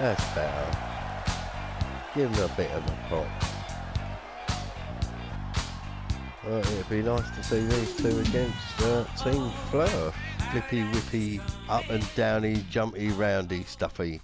That's better. Give them a bit of a pop. Well, it'd be nice to see these two against uh, Team Fleur. Flippy, whippy, up and downy, jumpy, roundy, stuffy.